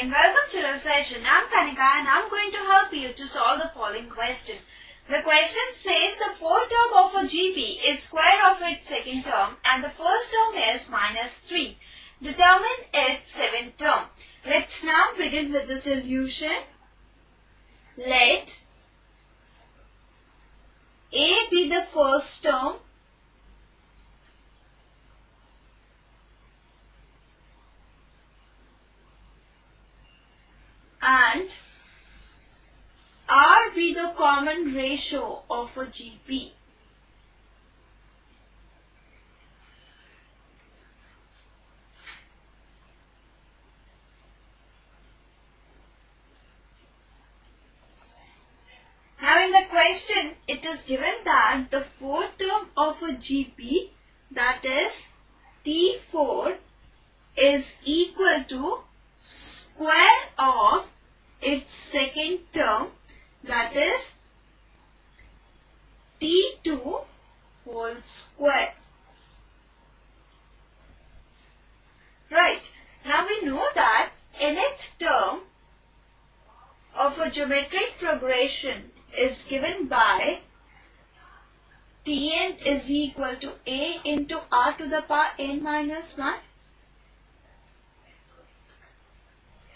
and welcome to the session. I'm Kanika and I'm going to help you to solve the following question. The question says the fourth term of a GP is square of its second term and the first term is minus 3. Determine its seventh term. Let's now begin with the solution. Let A be the first term and R be the common ratio of a GP. Now in the question, it is given that the fourth term of a GP that is T4 is equal to square of second term that is T2 whole square. Right. Now we know that nth term of a geometric progression is given by Tn is equal to A into R to the power n minus 1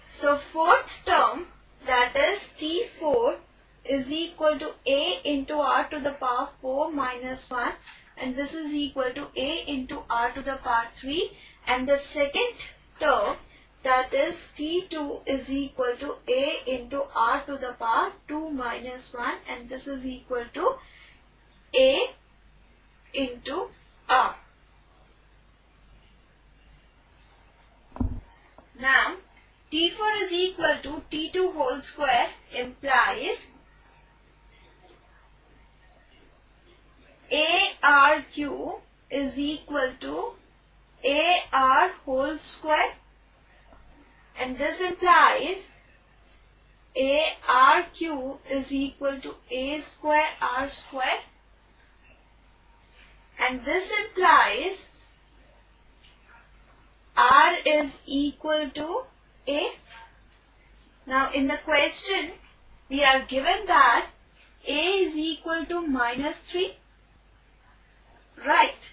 So fourth term that is T4 is equal to A into R to the power 4 minus 1 and this is equal to A into R to the power 3 and the second term that is T2 is equal to A into R to the power 2 minus 1 and this is equal to A into R. Now T4 is equal to T2 whole square implies AR cube is equal to AR whole square. And this implies AR cube is equal to A square R square. And this implies R is equal to a. Now in the question we are given that A is equal to minus 3. Right.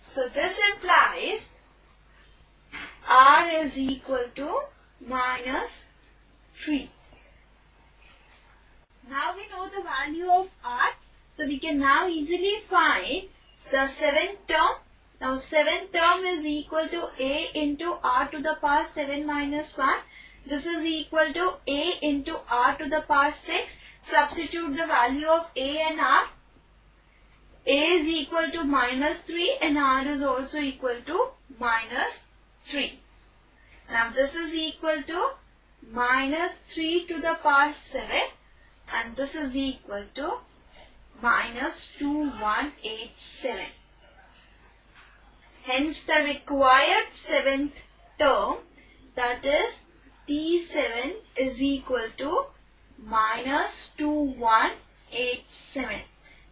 So this implies R is equal to minus 3. Now we know the value of R. So we can now easily find the seventh term now seventh term is equal to a into r to the power 7 minus 1. This is equal to a into r to the power 6. Substitute the value of a and r. a is equal to minus 3 and r is also equal to minus 3. Now this is equal to minus 3 to the power 7 and this is equal to minus 2187. Hence the required seventh term that is T7 is equal to minus 2187.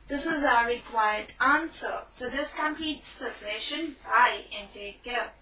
This is our required answer. So this completes the session. Bye and take care.